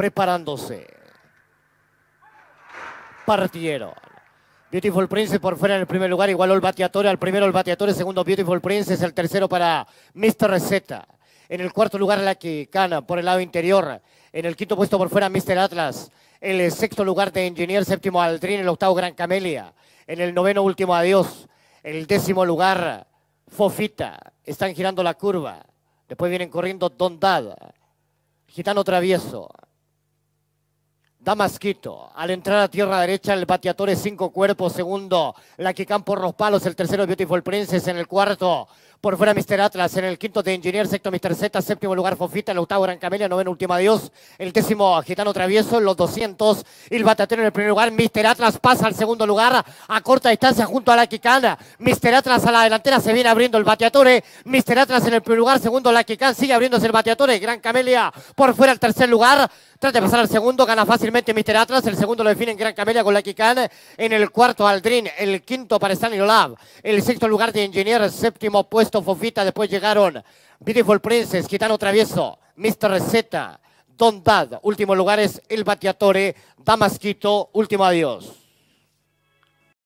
preparándose. Partieron. Beautiful Princess por fuera en el primer lugar, igualó el bateador, al primero el bateador, segundo Beautiful Princess, el tercero para Mr. Receta. En el cuarto lugar la Kikana por el lado interior. En el quinto puesto por fuera Mr. Atlas. El sexto lugar de Engineer, séptimo Aldrin, el octavo Gran Camelia. En el noveno último Adiós. El décimo lugar Fofita. Están girando la curva. Después vienen corriendo Don Dad. Gitano Travieso. Damasquito. Al entrar a tierra derecha, el bateador es cinco cuerpos. Segundo, la que los palos. El tercero, Beautiful Princess. En el cuarto, por fuera Mr. Atlas. En el quinto, de Engineer. Sexto, Mr. Z. Séptimo lugar, Fofita. El octavo, Gran Camelia. Noveno, Última Dios. El décimo, Gitano Travieso. En los 200, el bateador en el primer lugar. Mr. Atlas pasa al segundo lugar a corta distancia junto a la Kikana. Mr. Atlas a la delantera se viene abriendo el bateador. Mr. Atlas en el primer lugar. Segundo, la Kikana sigue abriéndose el bateador. Gran Camelia por fuera el tercer lugar. Trata de pasar al segundo, gana fácilmente Mr. Atlas. El segundo lo define en Gran Camelia con la Kikan. En el cuarto, Aldrin. El quinto para Stanley Olab. El sexto lugar de Engineer. Séptimo puesto, Fofita. Después llegaron Beautiful Princess, Gitano Travieso, Mr. Z, Don Dad. Último lugar es el Batiatore, Damasquito. Último adiós.